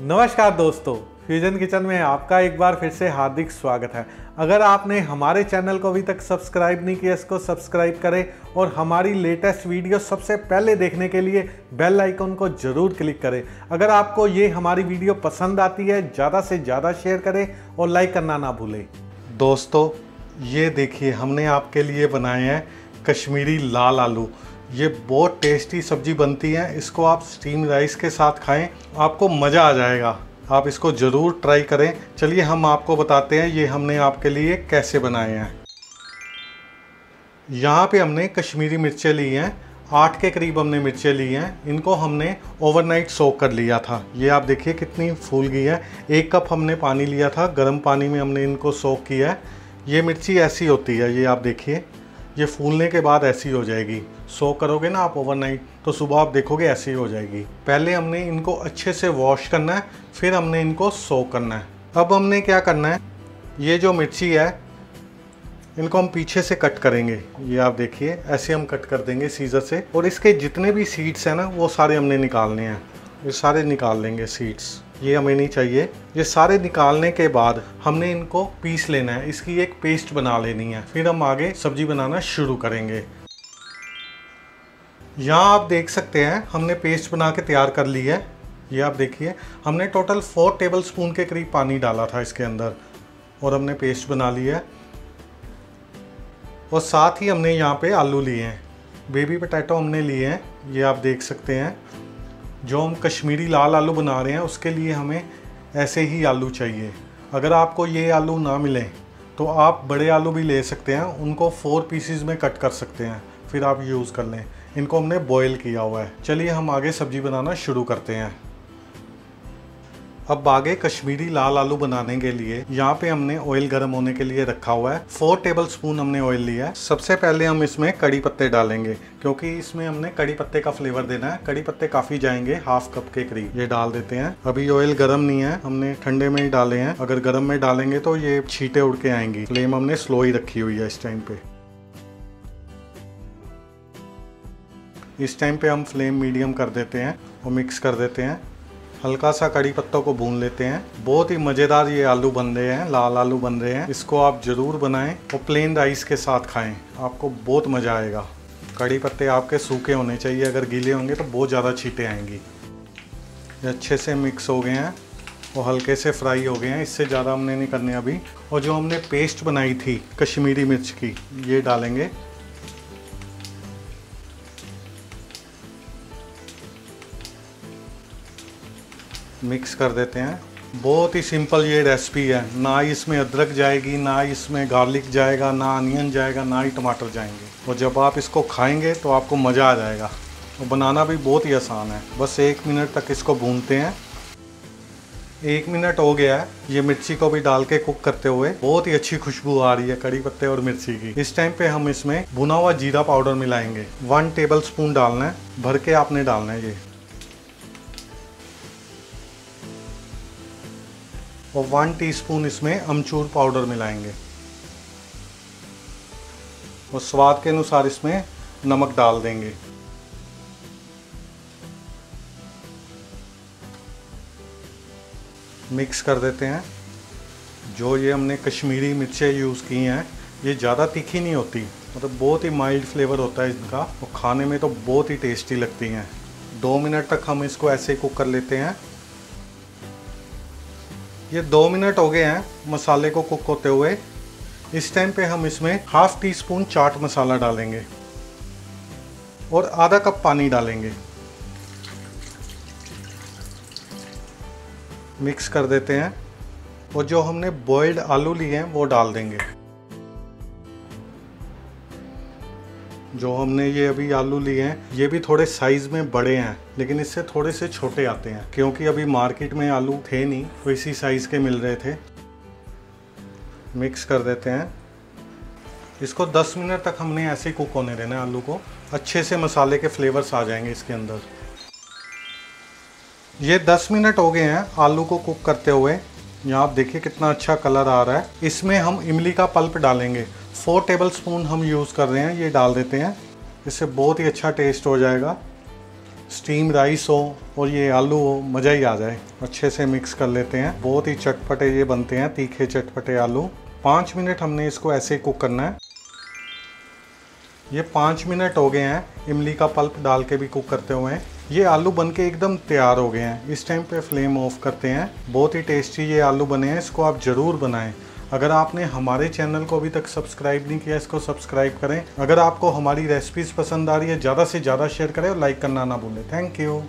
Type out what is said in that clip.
नमस्कार दोस्तों fusion kitchen में आपका एक बार फिर से हार्दिक स्वागत है। अगर आपने हमारे चैनल को अभी तक सब्सक्राइब नहीं किया, इसको सब्सक्राइब करें और हमारी लेटेस्ट वीडियो सबसे पहले देखने के लिए बेल आइकन को ज़रूर क्लिक करें। अगर आपको ये हमारी वीडियो पसंद आती है, ज़्यादा से ज़्यादा शेयर करें और लाइक करना ना भूलें। दोस्तों, ये देखिए, हमने आपके लिए बनाए हैं कश्मीरी लाल आलू। ये बहुत टेस्टी सब्ज़ी बनती है। इसको आप स्टीम राइस के साथ खाएँ, आपको मज़ा आ जाएगा। आप इसको ज़रूर ट्राई करें। चलिए हम आपको बताते हैं ये हमने आपके लिए कैसे बनाए हैं। यहाँ पे हमने कश्मीरी मिर्चें ली हैं। आठ के करीब हमने मिर्चें ली हैं। इनको हमने ओवरनाइट सोक कर लिया था। ये आप देखिए कितनी फूल गई है। एक कप हमने पानी लिया था। गर्म पानी में हमने इनको सोक किया है। ये मिर्ची ऐसी होती है, ये आप देखिए। ये फूलने के बाद ऐसी हो जाएगी। सो करोगे ना आप ओवरनाइट तो सुबह आप देखोगे ऐसी हो जाएगी। पहले हमने इनको अच्छे से वॉश करना है, फिर हमने इनको सो करना है। अब हमने क्या करना है? ये जो मिर्ची है, इनको हम पीछे से कट करेंगे। ये आप देखिए, ऐसे हम कट कर देंगे सीजर से। और इसके जितने भी सीड्स हैं ना, वो सारे हमने निकालने हैं। ये सारे निकाल लेंगे सीड्स ये हमें नहीं चाहिए। ये सारे निकालने के बाद हमने इनको पीस लेना है। इसकी एक पेस्ट बना लेनी है। फिर हम आगे सब्ज़ी बनाना शुरू करेंगे। यहाँ आप देख सकते हैं, हमने पेस्ट बना के तैयार कर ली है। ये आप देखिए, हमने टोटल फोर टेबल स्पून के करीब पानी डाला था इसके अंदर और हमने पेस्ट बना ली है। और साथ ही हमने यहाँ पे आलू लिए हैं। बेबी पोटैटो हमने लिए हैं, ये आप देख सकते हैं। जो हम कश्मीरी लाल आलू बना रहे हैं, उसके लिए हमें ऐसे ही आलू चाहिए। अगर आपको ये आलू ना मिले तो आप बड़े आलू भी ले सकते हैं, उनको फोर पीसीज में कट कर सकते हैं, फिर आप यूज़ कर लें। इनको हमने बॉईल किया हुआ है। चलिए हम आगे सब्ज़ी बनाना शुरू करते हैं। अब आगे कश्मीरी लाल आलू बनाने के लिए यहाँ पे हमने ऑयल गर्म होने के लिए रखा हुआ है। फोर टेबल स्पून हमने ऑयल लिया है। सबसे पहले हम इसमें कड़ी पत्ते डालेंगे, क्योंकि इसमें हमने कड़ी पत्ते का फ्लेवर देना है। कड़ी पत्ते काफ़ी जाएँगे हाफ़ कप के करीब। ये डाल देते हैं। अभी ऑयल गर्म नहीं है, हमने ठंडे में ही डाले हैं। अगर गर्म में डालेंगे तो ये छीटे उड़ के आएँगी। फ्लेम हमने स्लो ही रखी हुई है इस टाइम पे। इस टाइम पे हम फ्लेम मीडियम कर देते हैं और मिक्स कर देते हैं। हल्का सा कड़ी पत्तों को भून लेते हैं। बहुत ही मज़ेदार ये आलू बन रहे हैं, लाल आलू बन रहे हैं। इसको आप ज़रूर बनाएँ और प्लेन राइस के साथ खाएँ। आपको बहुत मज़ा आएगा। कड़ी पत्ते आपके सूखे होने चाहिए, अगर गीले होंगे तो बहुत ज़्यादा छीटे आएँगी। ये अच्छे से मिक्स हो गए हैं और हल्के से फ्राई हो गए हैं। इससे ज़्यादा हमने नहीं करने अभी। और जो हमने पेस्ट बनाई थी कश्मीरी मिर्च की, ये डालेंगे। मिक्स कर देते हैं। बहुत ही सिंपल ये रेसिपी है। ना इसमें अदरक जाएगी, ना इसमें गार्लिक जाएगा, ना अनियन जाएगा, ना ही टमाटर जाएँगे। और जब आप इसको खाएँगे तो आपको मज़ा आ जाएगा। और बनाना भी बहुत ही आसान है। बस एक मिनट तक इसको भूनते हैं। एक मिनट हो गया है। ये मिर्ची को भी डाल के कुक करते हुए बहुत ही अच्छी खुशबू आ रही है कड़ी पत्ते और मिर्ची की। इस टाइम पे हम इसमें भुना हुआ जीरा पाउडर मिलाएँगे। वन टेबल स्पून डालना है। भर के आपने डालना है ये। और वन टीस्पून इसमें अमचूर पाउडर मिलाएँगे। और स्वाद के अनुसार इसमें नमक डाल देंगे। मिक्स कर देते हैं। जो ये हमने कश्मीरी मिर्चें यूज़ की हैं, ये ज़्यादा तीखी नहीं होती। मतलब बहुत ही माइल्ड फ्लेवर होता है इनका। और खाने में तो बहुत ही टेस्टी लगती हैं। दो मिनट तक हम इसको ऐसे ही कुक कर लेते हैं। ये दो मिनट हो गए हैं मसाले को कुक होते हुए। इस टाइम पे हम इसमें half teaspoon chaat masala डालेंगे और आधा कप पानी डालेंगे। मिक्स कर देते हैं और जो हमने बॉयल्ड आलू लिए हैं वो डाल देंगे। जो हमने ये अभी आलू लिए हैं, ये भी थोड़े साइज़ में बड़े हैं, लेकिन इससे थोड़े से छोटे आते हैं, क्योंकि अभी मार्केट में आलू थे नहीं तो इसी साइज़ के मिल रहे थे। मिक्स कर देते हैं। इसको 10 मिनट तक हमने ऐसे ही कुक होने देना है आलू को। अच्छे से मसाले के फ्लेवर्स आ जाएँगे इसके अंदर। ये 10 मिनट हो गए हैं आलू को कुक करते हुए। यहाँ आप देखिए कितना अच्छा कलर आ रहा है। इसमें हम इमली का पल्प डालेंगे। फोर टेबल स्पून हम यूज़ कर रहे हैं, ये डाल देते हैं। इससे बहुत ही अच्छा टेस्ट हो जाएगा। स्टीम राइस हो और ये आलू हो, मज़ा ही आ जाए। अच्छे से मिक्स कर लेते हैं। बहुत ही चटपटे ये बनते हैं, तीखे चटपटे आलू। पाँच मिनट हमने इसको ऐसे ही कुक करना है। ये पाँच मिनट हो गए हैं इमली का पल्प डाल के भी कुक करते हुए। ये आलू बन के एकदम तैयार हो गए हैं। इस टाइम पे फ्लेम ऑफ़ करते हैं। बहुत ही टेस्टी ये आलू बने हैं। इसको आप ज़रूर बनाएँ। अगर आपने हमारे चैनल को अभी तक सब्सक्राइब नहीं किया, इसको सब्सक्राइब करें। अगर आपको हमारी रेसिपीज़ पसंद आ रही है, ज़्यादा से ज़्यादा शेयर करें और लाइक करना ना भूलें। Thank you